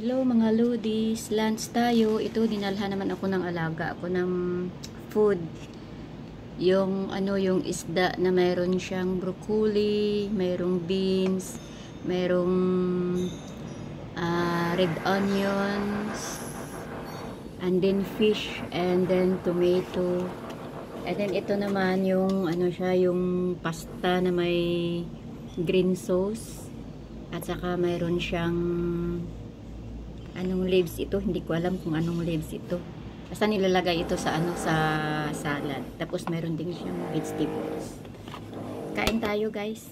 Hello mga lodies, lunch tayo. Ito dinalhan naman ako ng alaga ako ng food. Yung ano yung isda na mayroon siyang broccoli, mayroong beans, mayroong ah, red onions, and then fish, and then tomato. And then ito naman yung ano siya, yung pasta na may green sauce. At saka mayroon siyang anong leaves ito, hindi ko alam kung anong leaves ito. Basta nilalagay ito sa ano sa salad. Tapos meron din siyang vegetables. Kain tayo, guys.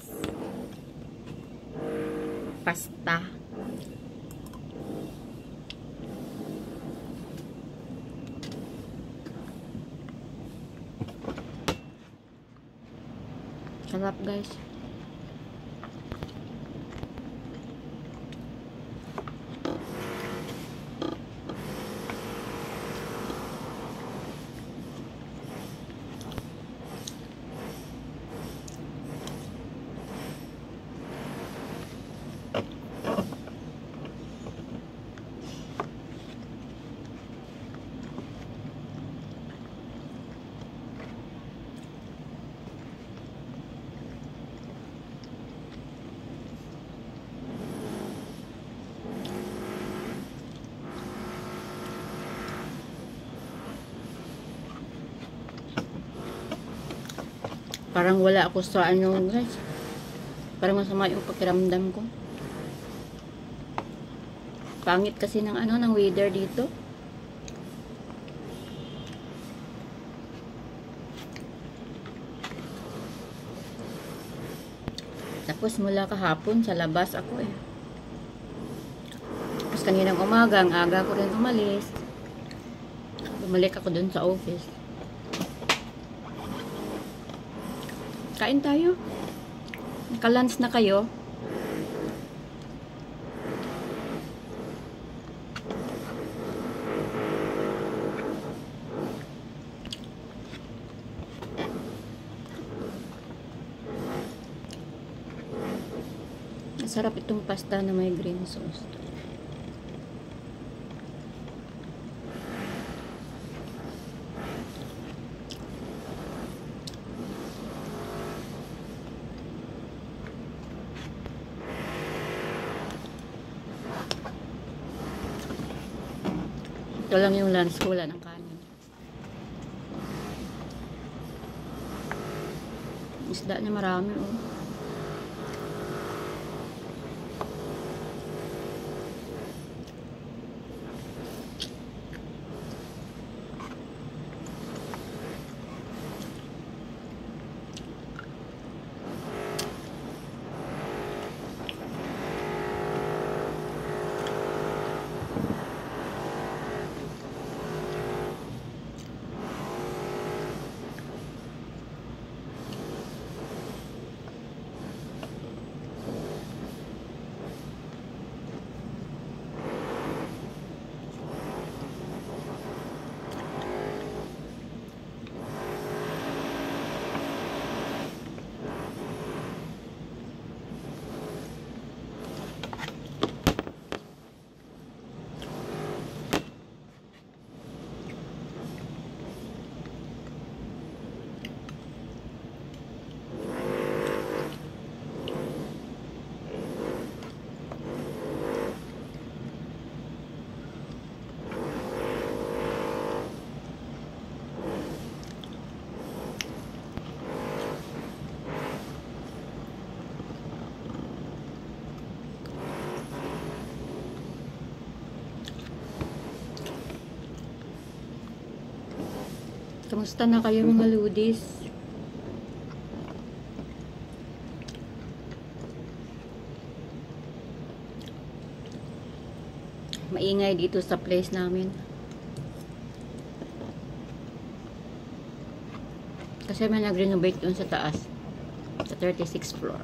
Pasta. Sarap, guys. Parang wala ako sa ano, guys. Parang masama yung pakiramdam ko. Pangit kasi ng ano, ng weather dito. Tapos mula kahapon sa labas ako eh. Tapos kaninang umaga, ang aga ko rin umalis. Bumalik ako dun sa office. Kain tayo. Nakalunch na kayo. Masarap itong pasta na may green sauce. Ito lang yung lunch ko, wala ng kanin. Isda niya marami, oh. Kamusta na kayo mga ludis? Maingay dito sa place namin. Kasi may nag-renovate sa taas. Sa 36th floor.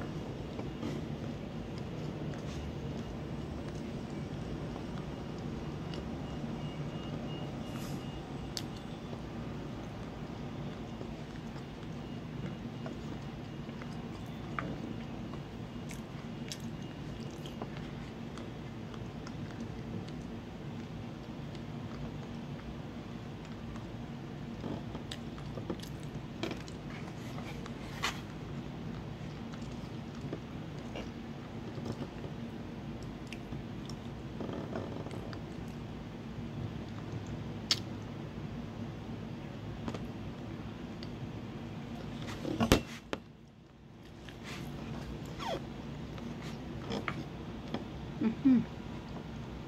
Mm-hmm.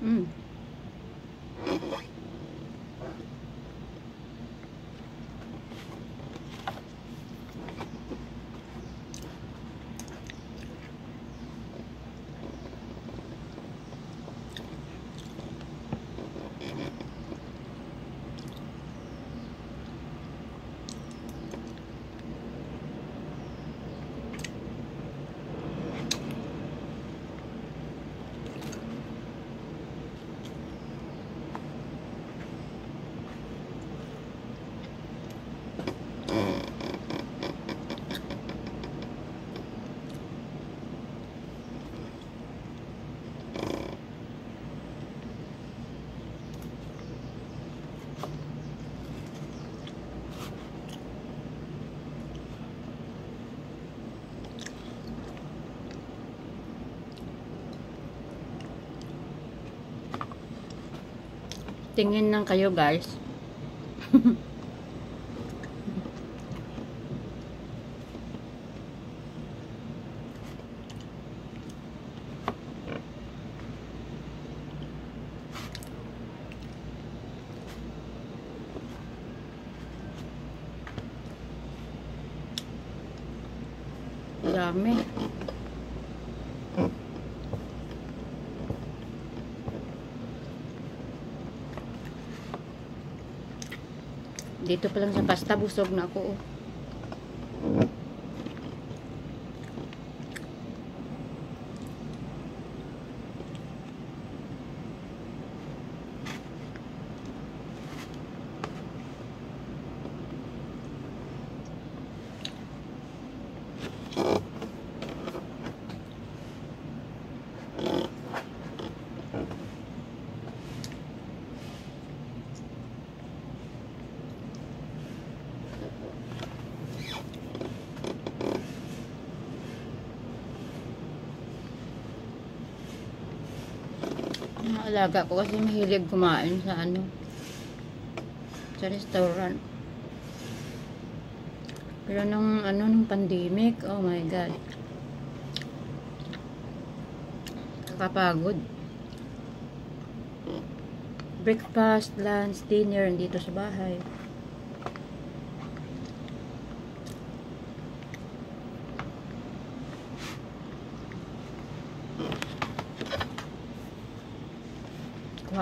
Mm. Tingin lang kayo guys. Dami. Dito pa lang sa pasta, busog na ako. Oh. Mga alaga ko kasi mahilig kumain sa ano sa restaurant. Pero nung ano nung pandemic, oh my god. Kakapagod. Breakfast, lunch, dinner dito sa bahay.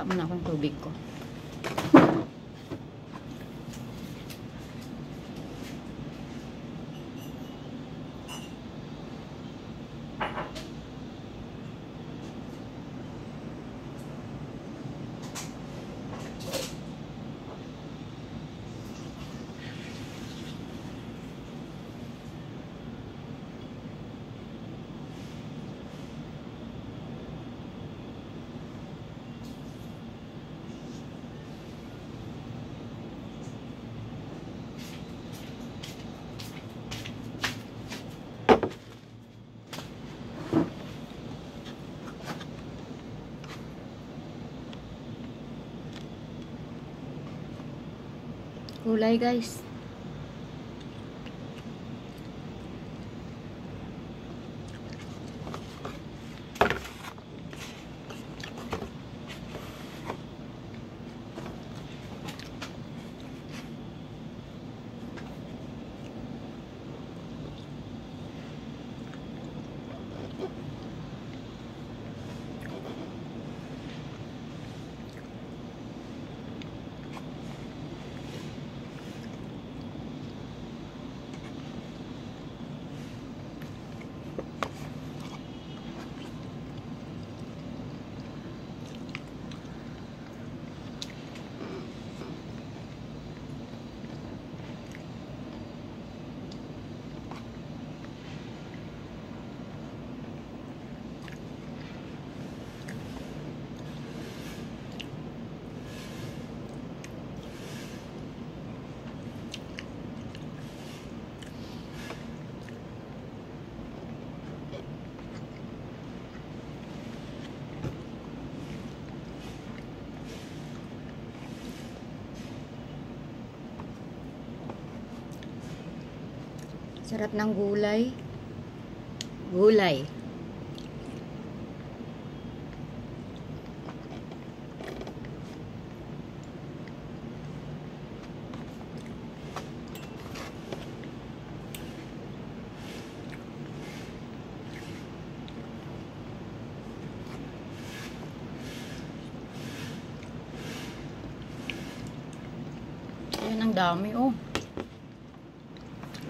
Mo na akong tubig ko. Kulay guys. Sarap ng gulay. Gulay. Ayan, ang dami, oh.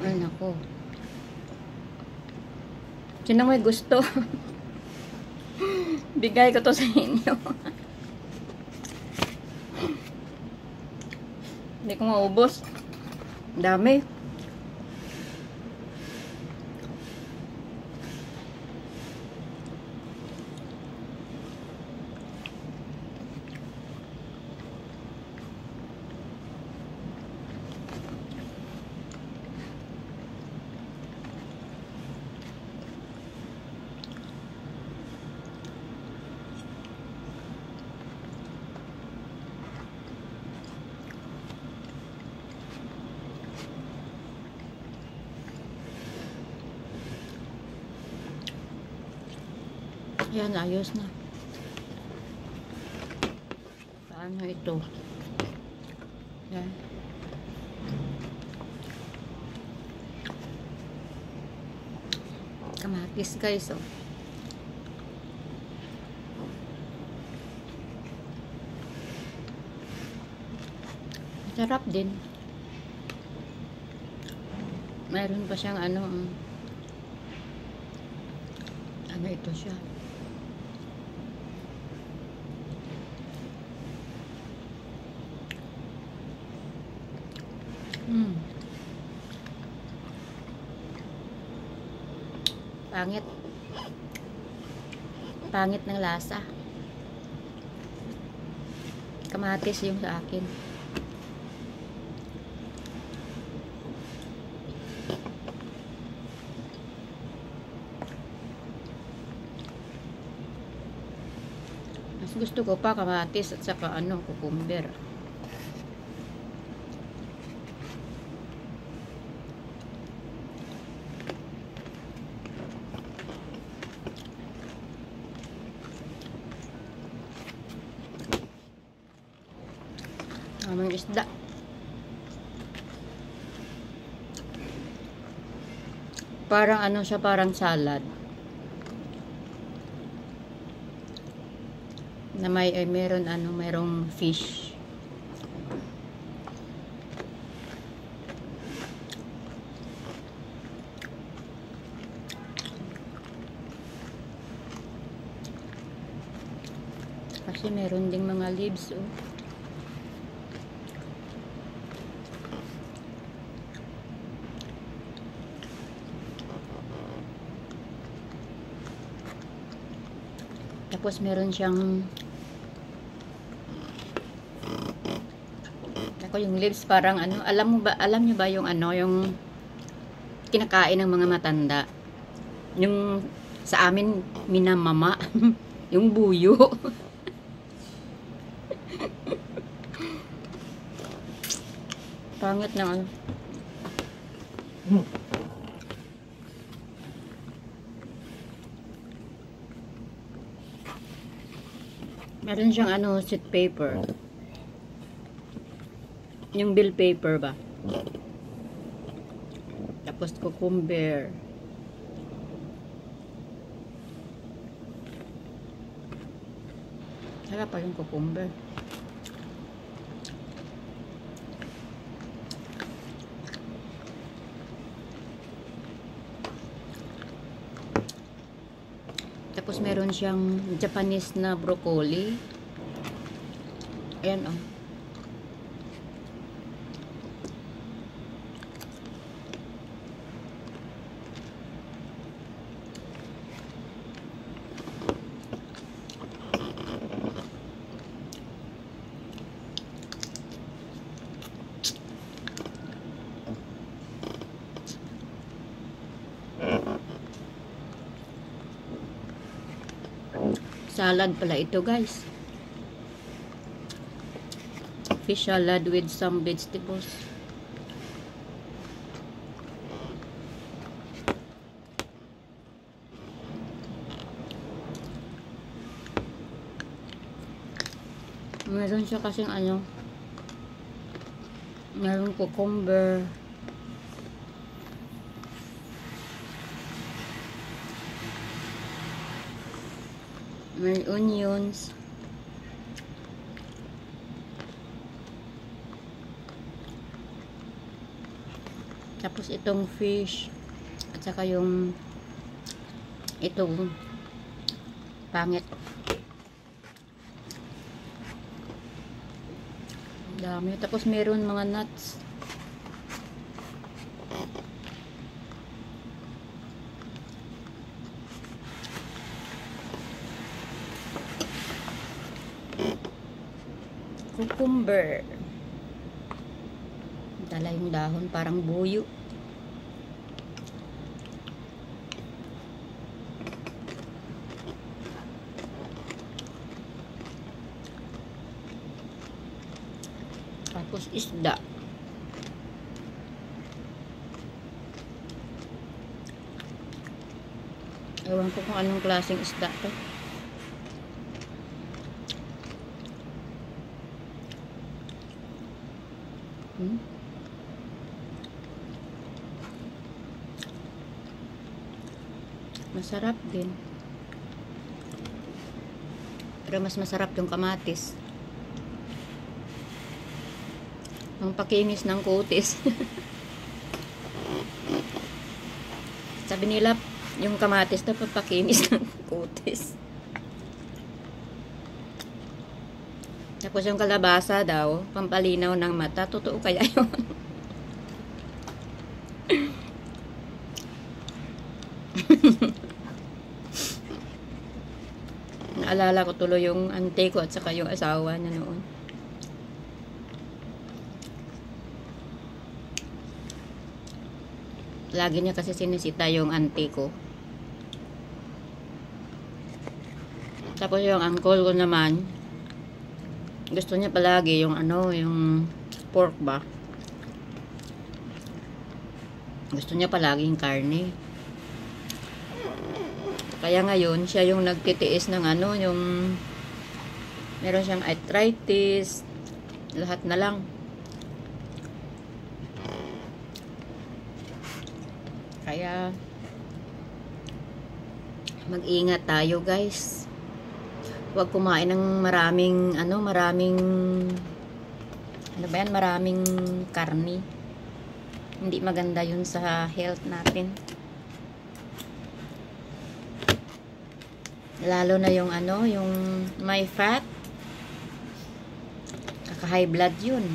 Ay, nako. Sino may gusto? Bigay ko to sa inyo. Hindi ko maubos. Dami. Yan, ayos na. Paano ito? Yan. Kamatis guys, oh. Sarap din. Mayroon pa siyang ano, mm, ano ito siya. Mm. Pangit. Pangit ng lasa. Kamatis yung sa akin. Mas gusto ko pa kamatis at saka ano, cucumber. Amang isda. Parang ano siya, parang salad. Na may, eh, meron ano, merong fish. Kasi meron ding mga leaves, oh. Tapos meron siyang Ako yung leaves parang ano, alam mo ba, alam niyo ba yung ano, yung kinakain ng mga matanda. Yung sa amin minamama, yung buyo. Pangit ng ano. Meron siyang ano, sheet paper. Yung bill paper ba? Tapos cucumber. Sarap pa yung cucumber. Tapos meron siyang Japanese na broccoli. Ayan oh. Salad pala ito guys. Fish salad with some vegetables. Meron siya kasing ano, meron cucumber, may onions, Tapos itong fish at saka yung itong pangit. Dami. Tapos meron mga nuts. Cucumber. Dala yung dahon, parang buyo. Tapos isda. Ewan ko kung anong klaseng isda to. Masarap din. Pero mas masarap yung kamatis. Ang pakinis ng kutis. Sabi nila, yung kamatis na papakinis ng kutis. Tapos yung kalabasa daw, pampalinaw ng mata. Totoo kaya yun? Naalala ko tuloy yung ante ko at saka yung asawa niya noon. Lagi niya kasi sinisita yung ante ko. Tapos yung uncle ko naman, gusto niya palagi yung ano, yung pork ba. Gusto niya palaging karne. Kaya ngayon, siya yung nagtitiis ng ano, yung meron siyang arthritis, lahat na lang. Kaya mag-ingat tayo guys. Huwag kumain ng maraming ano, maraming ano ba yan, maraming karni. Hindi maganda yun sa health natin. Lalo na yung ano, yung may fat. Kaka-high blood yun.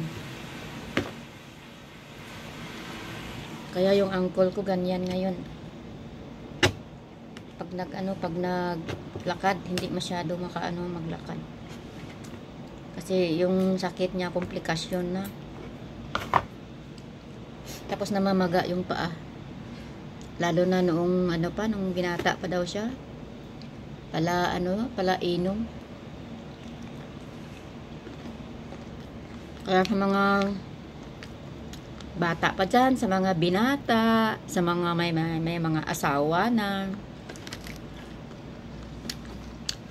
Kaya yung uncle ko ganyan ngayon. Pag nag ano, pag naglakad, hindi masyado makaano maglakad. Kasi yung sakit niya komplikasyon na. Tapos namamaga yung paa. Lalo na noong ano pa, nung binata pa daw siya. Pala ano, pala inom. Kaya sa mga bata pa dyan, sa mga binata, sa mga may, may, may mga asawa na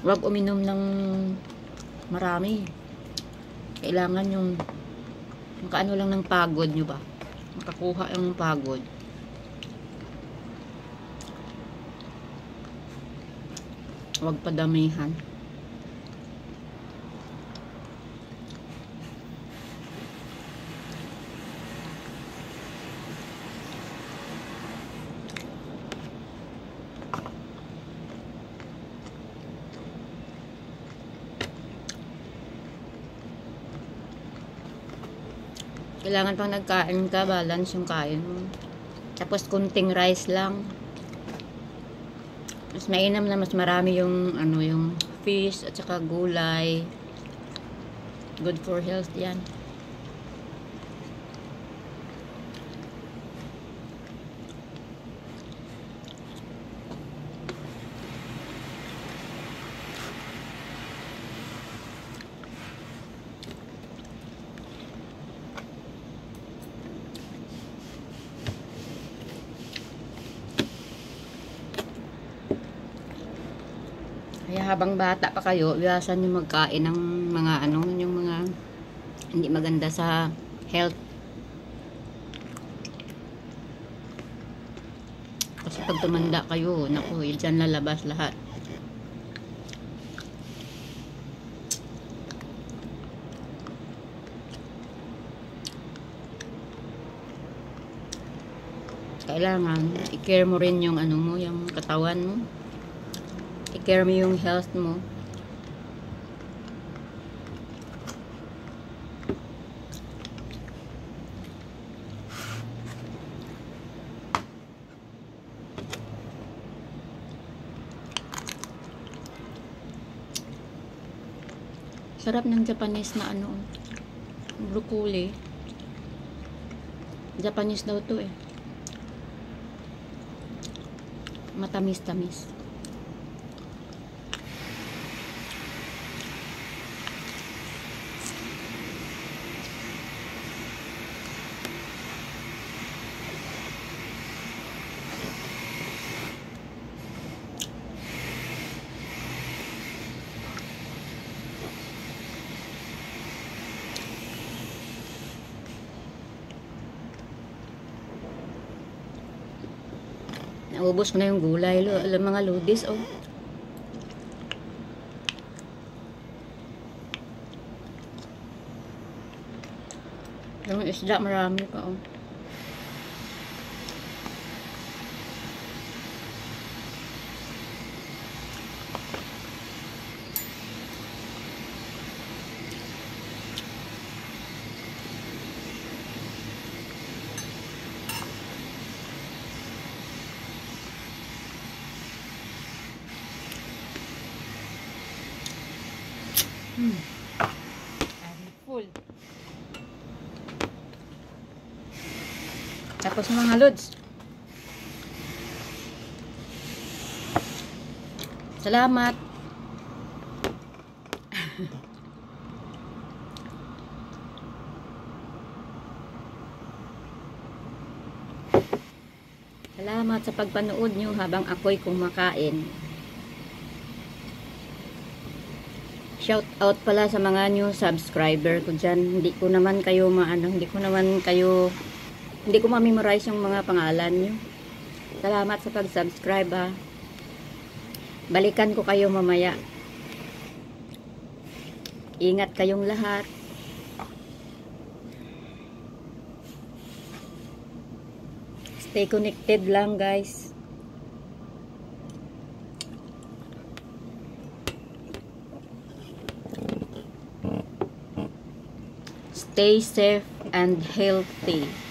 huwag uminom ng marami. Kailangan yung makaano lang ng pagod nyo ba? Makakuha yung pagod. Huwag padamihan. Kailangan pang nagkain ka, balance yung kain mo. Tapos kunting rice lang. Mas mainam na mas marami yung ano yung fish at saka gulay. Good for health 'yan. Habang bata pa kayo, iwasan yung magkain ng mga ano, yung mga hindi maganda sa health. Kasi pag tumanda kayo, naku, dyan lalabas lahat. kailangan i-care mo rin yung ano mo, yung katawan mo. I-care mo yung health mo. Sarap ng Japanese na ano, broccoli. Japanese daw to eh. Matamis-tamis. Naubos ko na yung gulay. Lo, alam mga ludis, oh. Yung isda, marami pa, oh. Tapos mga lods. Salamat. Salamat sa pagpanood nyo habang ako'y kumakain. Shout out pala sa mga new subscriber ko dyan. Hindi ko naman kayo maano, hindi ko naman kayo hindi ko ma-memorize yung mga pangalan nyo. Salamat sa pag-subscribe ha. Balikan ko kayo mamaya. Ingat kayong lahat. Stay connected lang guys. Stay safe and healthy.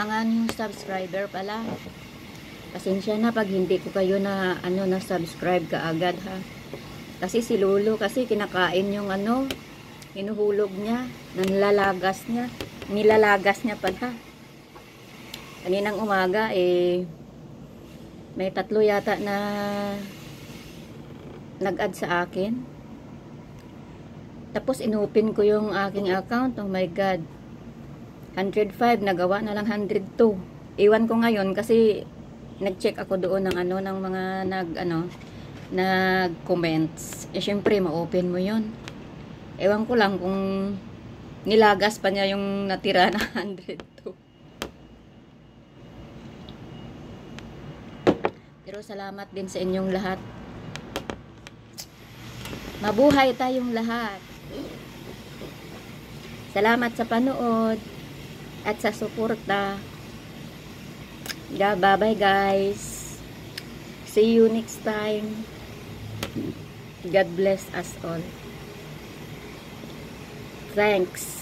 Mga new subscriber pala, pasensya na pag hindi ko kayo na ano na subscribe kaagad ha. Kasi si Lolo kasi kinakain yung ano, hinuhulog niya, nanlalagas niya, nilalagas niya pala. Kaninang umaga eh may tatlo yata na nag-add sa akin. Tapos inopen ko yung aking account. Oh my God. 105 nagawa na lang 102. Iwan ko ngayon kasi nag-check ako doon ng ano ng mga nag ano nag comments. Eh syempre ma-open mo 'yon. Ewan ko lang kung nilagas pa niya yung natira na 102. Pero salamat din sa inyong lahat. Mabuhay tayong lahat. Salamat sa panood at sa suporta. Yeah, bye-bye guys. See you next time. God bless us all. Thanks.